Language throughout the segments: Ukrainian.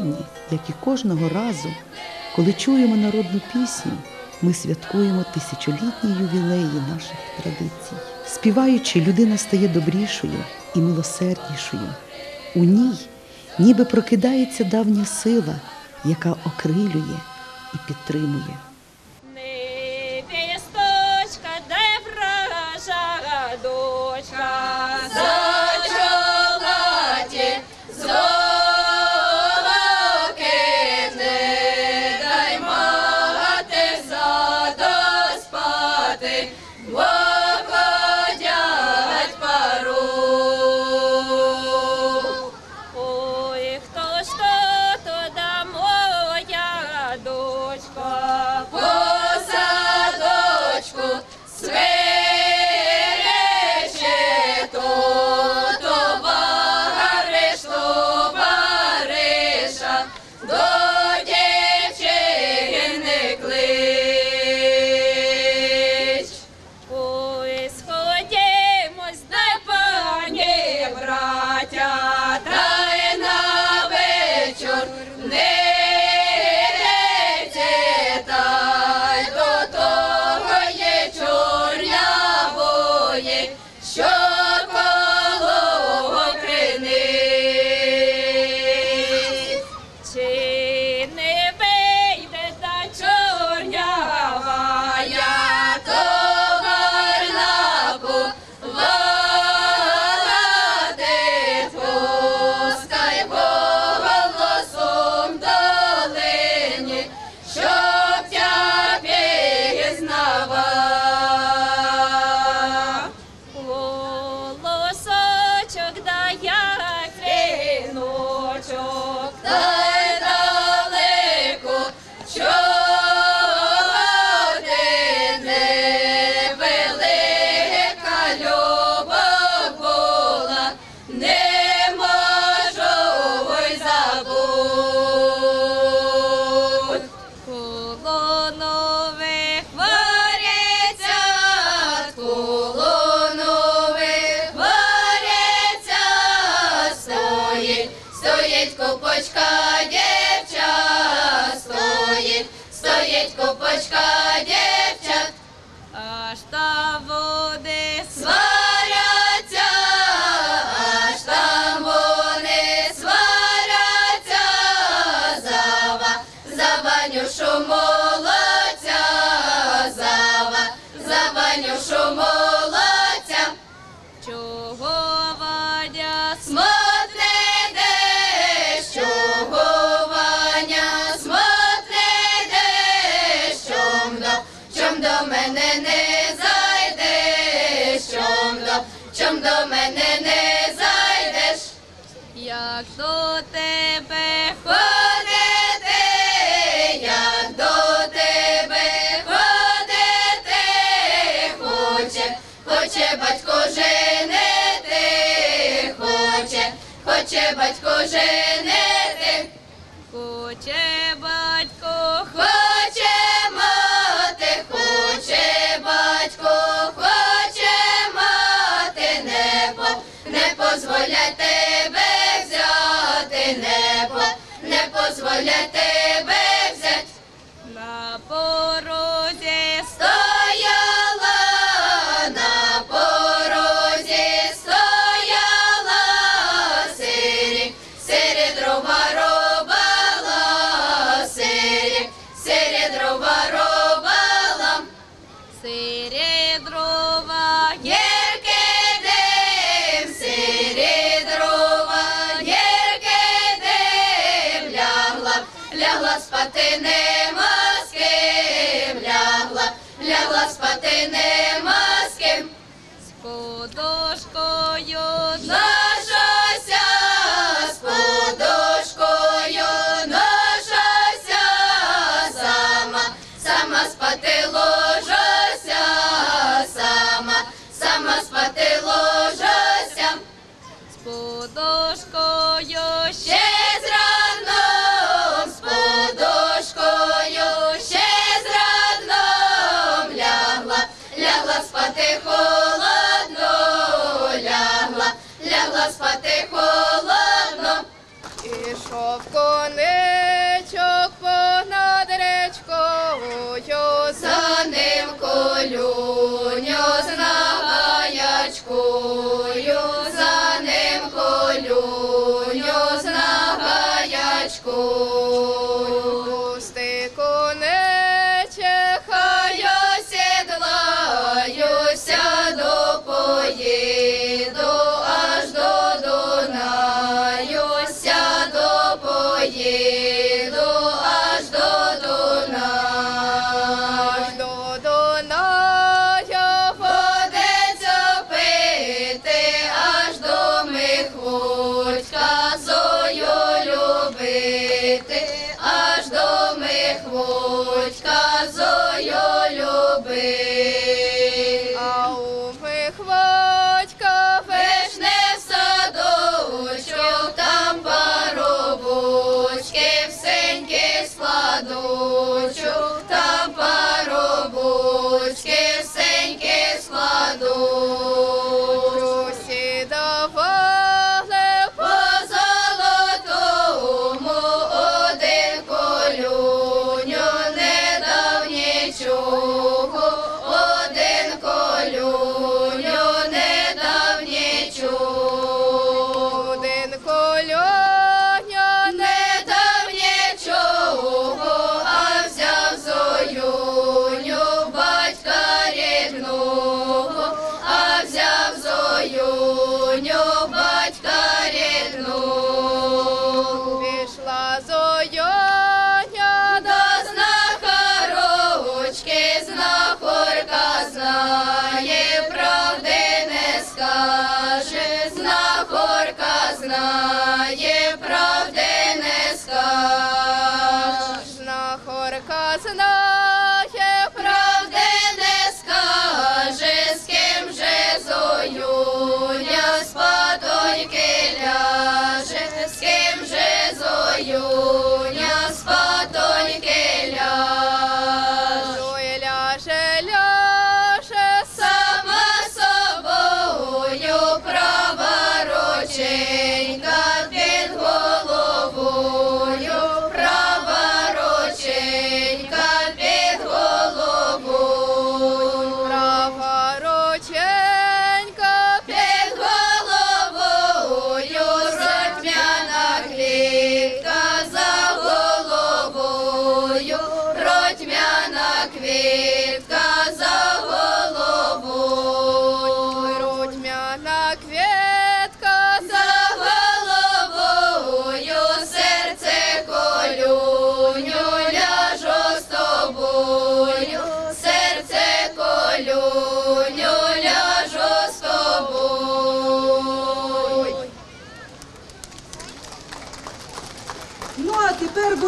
Сьогодні, як і кожного разу, коли чуємо народну пісню, ми святкуємо тисячолітні ювілеї наших традицій. Співаючи, людина стає добрішою і милосерднішою. У ній ніби прокидається давня сила, яка окрилює і підтримує. Хоче батько женити, хоче батько.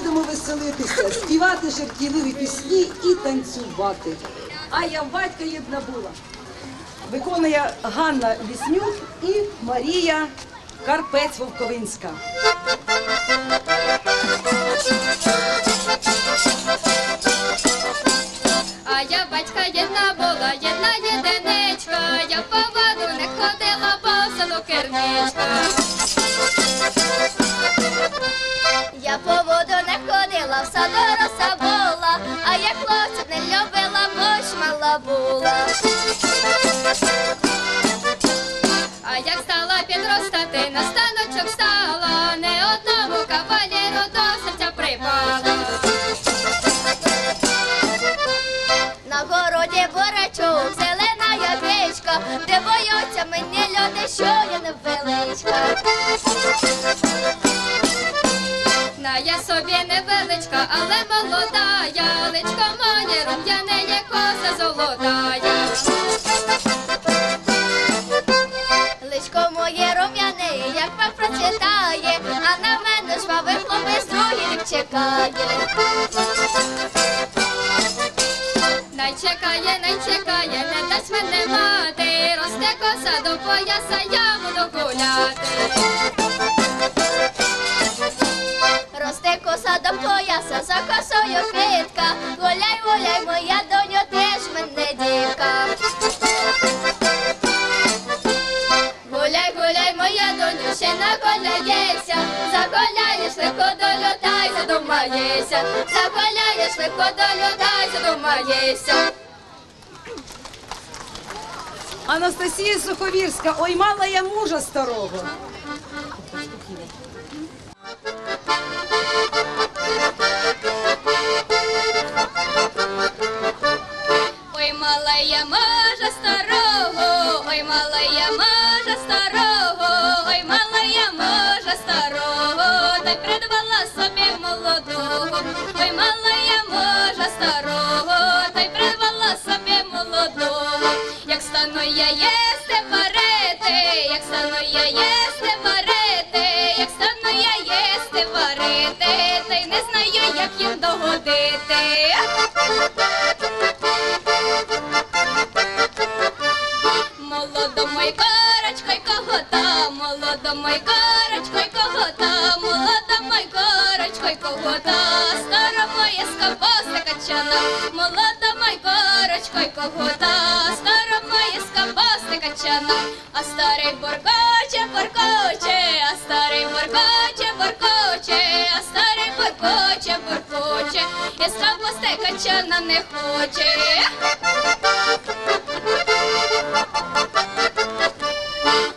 Будемо веселитися, співати жартівливі пісні і танцювати. А я батька єдна була. Виконує Ганна Ліснюк і Марія Карпець Вовковинська. А я батька єдна була, єдна єдиничка, я по воду не ходила, по селу керничка. Ходила, в роса була, а я хлопців не любила, бо ж мала була. А як стала підростати, на станочок стала, не одному кавалеру до серця припала. На городі бурачок, зелена ягичка, де боються мені люди, що я невеличка. На я собі невеличка, але молода, я личко моє рум'яне, є коса золотая. Личко моє рум'яне, як пак процвітає, а на мене жвавий хлопець другий чекає. Най чекає, най не дасть мене мати, росте коса до пояса, я буду гуляти. Пояса, за косою квітка, гуляй, гуляй, моя доню, теж мене дівка. Гуляй, гуляй, моя доню, ще наколяєшся, загуляєш легко долю, та й задумаєшся, загуляєш легко долю, та й задумаєшся. Анастасія Суховірська, ой, мала я мужа старого. Їсти варити, як стану я їсти варити, та й не знаю, як їм догодити. Молодому й корочко й когота, молодому й корочко й когота, молодому й корочко й когота, старому є скапоста качана, молодому й корочко й когота, старому є скапоста качана, а старий боркоче, і скапости качана не хоче.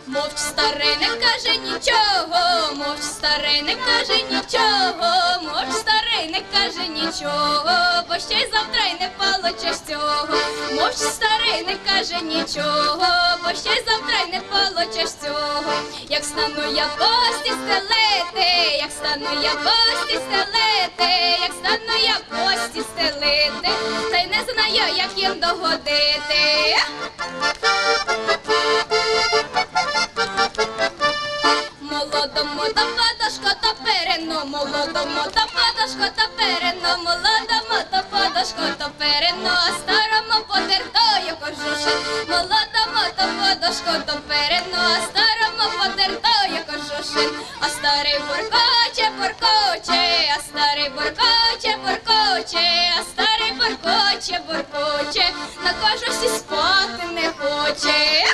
Мовч старий не каже нічого, мовч старий не каже нічого, мовч старий не каже нічого, бо ще й завтра й не получиш цього. Мовч старий не каже нічого, бо ще й завтра й не получиш цього. Як стану я пості стелити, як стану я пості стелити, як стану я пості стелити, та й не знаю, як їм догодити. Молодому та подошко та перено, молодому, то подошко, то перено, молодому, то подошко, то перено, старому потертою кожушин, молодому, то подошко, то перено, старому потертою кожушин, а старий буркоче, буркоче, а старий буркоче, буркоче, а старий буркоче, буркоче, на кожусі спати не хоче.